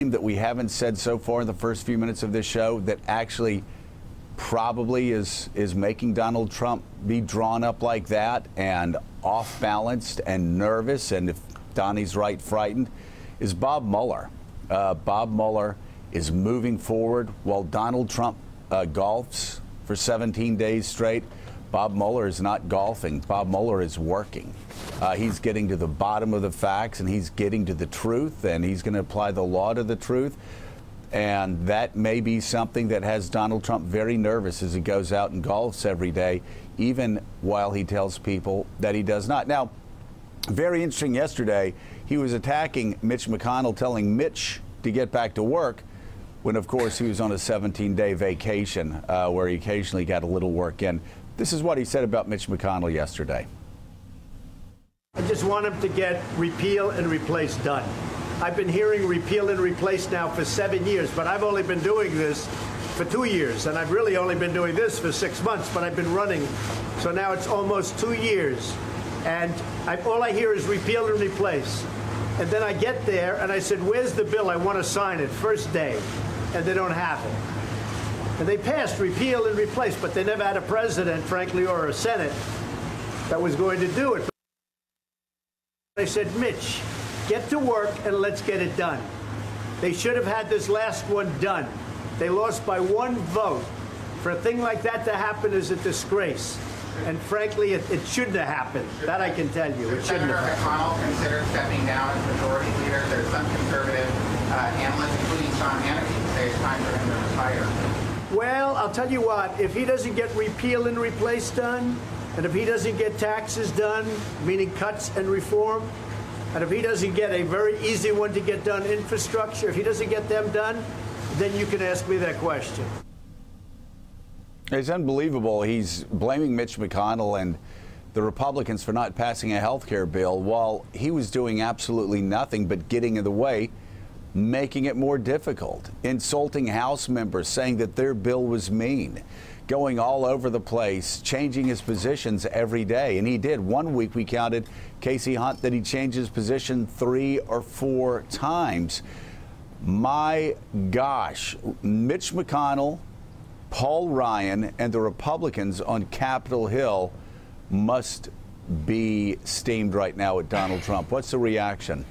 that we haven't said so far in the first few minutes of this show that actually probably is is making Donald Trump be drawn up like that and off balanced and nervous and if Donnie's right frightened is Bob Mueller. Uh, Bob Mueller is moving forward while Donald Trump uh, golfs for 17 days straight. Bob Mueller is not golfing. Bob Mueller is working. Uh, he's getting to the bottom of the facts and he's getting to the truth and he's going to apply the law to the truth. And that may be something that has Donald Trump very nervous as he goes out and golfs every day, even while he tells people that he does not. Now, very interesting yesterday, he was attacking Mitch McConnell, telling Mitch to get back to work when, of course, he was on a 17 day vacation uh, where he occasionally got a little work in. This is what he said about Mitch McConnell yesterday. I just want him to get repeal and replace done. I've been hearing repeal and replace now for seven years, but I've only been doing this for two years, and I've really only been doing this for six months, but I've been running. So now it's almost two years, and I, all I hear is repeal and replace. And then I get there, and I said, where's the bill? I want to sign it, first day. And they don't have it. And they passed repeal and replace, but they never had a president, frankly, or a Senate that was going to do it. They said, Mitch, get to work and let's get it done. They should have had this last one done. They lost by one vote. For a thing like that to happen is a disgrace. And frankly, it, it shouldn't have happened. That I can tell you. It shouldn't Senator have McConnell considered stepping down as majority leader. There's some conservative uh, analysts, including Sean Hannity, say it's time for him to retire. Well, I'll tell you what, if he doesn't get repeal and replace done, and if he doesn't get taxes done, meaning cuts and reform, and if he doesn't get a very easy one to get done, infrastructure, if he doesn't get them done, then you can ask me that question. It's unbelievable. He's blaming Mitch McConnell and the Republicans for not passing a health care bill while he was doing absolutely nothing but getting in the way making it more difficult, insulting House members, saying that their bill was mean, going all over the place, changing his positions every day. And he did. One week we counted Kasie Hunt that he changed his position three or four times. My gosh, Mitch McConnell, Paul Ryan, and the Republicans on Capitol Hill must be steamed right now at Donald Trump. What's the reaction?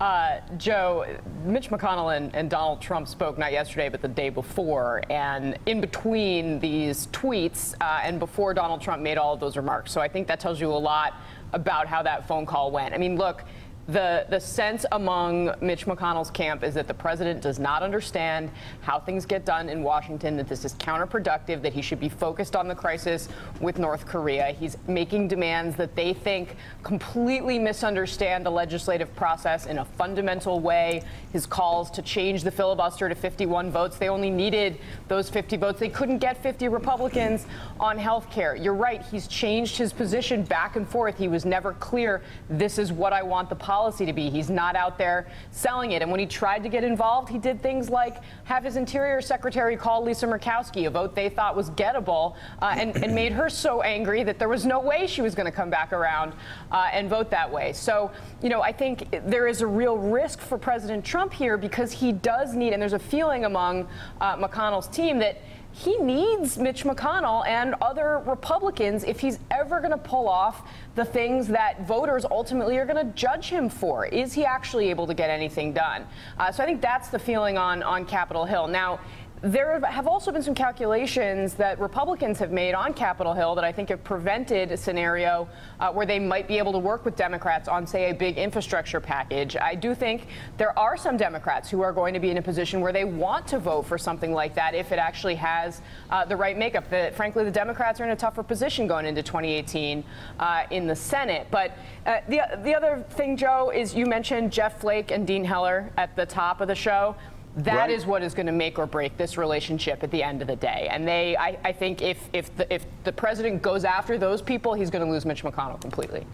Uh, Joe, Mitch McConnell and, and, Donald Trump spoke not yesterday, but the day before. And in between these tweets uh, and before Donald Trump made all of those remarks. So I think that tells you a lot about how that phone call went. I mean, look, the, the sense among Mitch McConnell's camp is that the president does not understand how things get done in Washington, that this is counterproductive, that he should be focused on the crisis with North Korea. He's making demands that they think completely misunderstand the legislative process in a fundamental way. His calls to change the filibuster to 51 votes, they only needed those 50 votes. They couldn't get 50 Republicans on health care. You're right, he's changed his position back and forth. He was never clear, this is what I want the policy policy to be. He's not out there selling it. And when he tried to get involved, he did things like have his Interior Secretary call Lisa Murkowski, a vote they thought was gettable, uh, and, and, made her so angry that there was no way she was going to come back around uh, and vote that way. So, you know, I think there is a real risk for President Trump here because he does need, and there's a feeling among uh, McConnell's team that he needs Mitch McConnell and other Republicans if he's ever going to pull off the things that voters ultimately are going to judge him for. Is he actually able to get anything done? Uh, so I think that's the feeling on on Capitol Hill. Now, there have also been some calculations that Republicans have made on Capitol Hill that I think have prevented a scenario uh, where they might be able to work with Democrats on, say, a big infrastructure package. I do think there are some Democrats who are going to be in a position where they want to vote for something like that if it actually has uh, the right makeup. The, frankly, the Democrats are in a tougher position going into 2018 uh, in the Senate. But uh, the, the other thing, Joe, is you mentioned Jeff Flake and Dean Heller at the top of the show. That right. is what is going to make or break this relationship at the end of the day. And they, I, I think, if if the, if the president goes after those people, he's going to lose Mitch McConnell completely.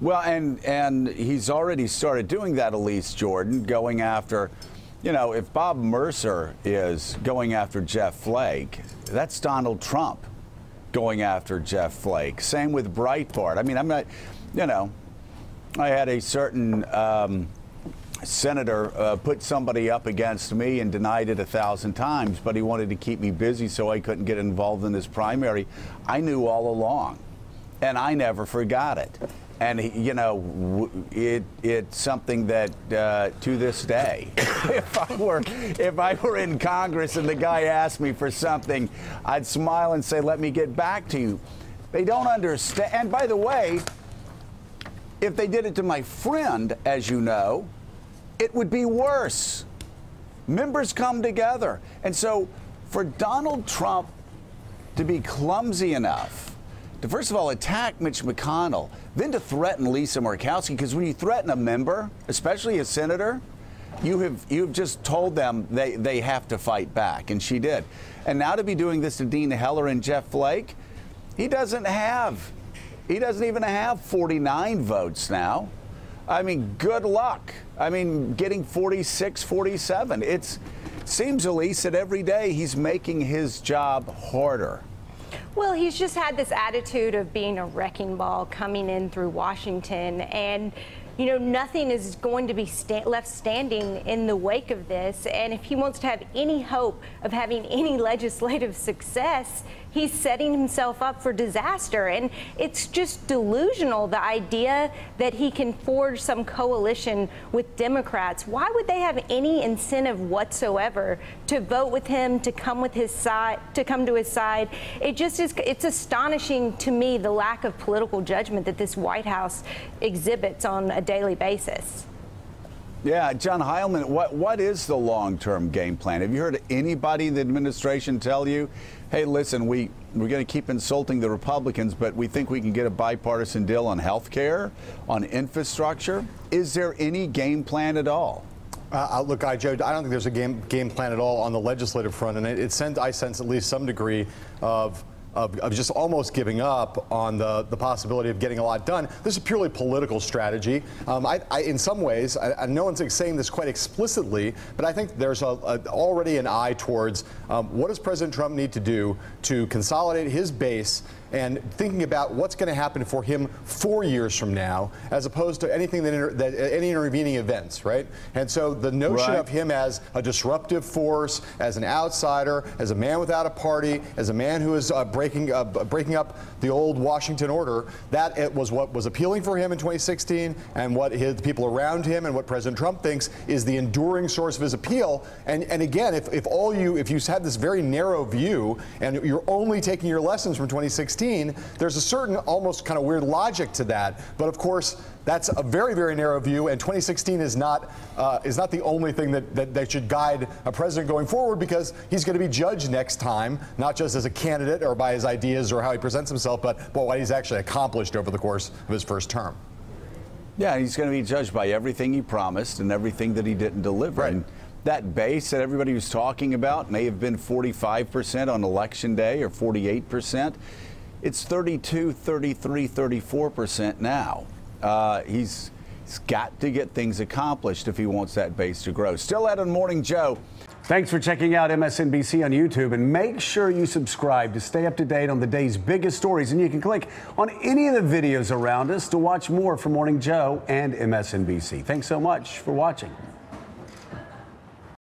Well, and and he's already started doing that, Elise Jordan, going after, you know, if Bob Mercer is going after Jeff Flake, that's Donald Trump going after Jeff Flake. Same with Breitbart. I mean, I'm not, you know, I had a certain. Um, senator uh, put somebody up against me and denied it a thousand times, but he wanted to keep me busy so I couldn't get involved in his primary. I knew all along, and I never forgot it. And he, you know, it it's something that uh, to this day, if I were if I were in Congress and the guy asked me for something, I'd smile and say, "Let me get back to you." They don't understand. And by the way, if they did it to my friend, as you know, it would be worse. Members come together. And so for Donald Trump to be clumsy enough to, first of all, attack Mitch McConnell, then to threaten Lisa Murkowski, because when you threaten a member, especially a senator, you have you've just told them they, they have to fight back, and she did. And now to be doing this to Dean Heller and Jeff Flake, he doesn't have he doesn't even have 49 votes now. I mean, good luck. I mean, getting 46, 47. It seems, Elise, that every day he's making his job harder. Well, he's just had this attitude of being a wrecking ball coming in through Washington and you know, nothing is going to be sta left standing in the wake of this. And if he wants to have any hope of having any legislative success, he's setting himself up for disaster. And it's just delusional, the idea that he can forge some coalition with Democrats. Why would they have any incentive whatsoever to vote with him, to come with his side, to come to his side? It just is, it's astonishing to me the lack of political judgment that this White House exhibits on a daily basis. Yeah, John Heilemann, what, what is the long term game plan? Have you heard anybody in the administration tell you, hey, listen, we, we're going to keep insulting the Republicans, but we think we can get a bipartisan deal on health care, on infrastructure? Is there any game plan at all? Uh, look, I, Joe, I don't think there's a game game plan at all on the legislative front, and it, it sent, I sense at least some degree of of, of, just almost giving up on the, the possibility of getting a lot done. This is purely political strategy. Um, I, I, in some ways, I, no one's saying this quite explicitly, but I think there's a, already an eye towards um, what does President Trump need to do to consolidate his base and thinking about what's going to happen for him four years from now, as opposed to anything that, inter- that any intervening events, right? And so the notion right. of him as a disruptive force, as an outsider, as a man without a party, as a man who is uh, breaking uh, breaking up the old Washington order, that it was what was appealing for him in 2016, and what his people around him and what President Trump thinks is the enduring source of his appeal. And and again, if, if all you if you had this very narrow view and you're only taking your lessons from 2016 there's a certain almost kind of weird logic to that. But of course, that's a very, very narrow view, and 2016 is not uh, is not the only thing that, that, that should guide a president going forward because he's going to be judged next time, not just as a candidate or by his ideas or how he presents himself, but, but what he's actually accomplished over the course of his first term. Yeah, he's going to be judged by everything he promised and everything that he didn't deliver. Right. And that base that everybody was talking about may have been 45% on election day or 48%. It's 32, 33, 34% now. Uh, he's, he's got to get things accomplished if he wants that base to grow. Still at on Morning Joe. Thanks for checking out MSNBC on YouTube and make sure you subscribe to stay up to date on the day's biggest stories. And you can click on any of the videos around us to watch more from Morning Joe and MSNBC. Thanks so much for watching.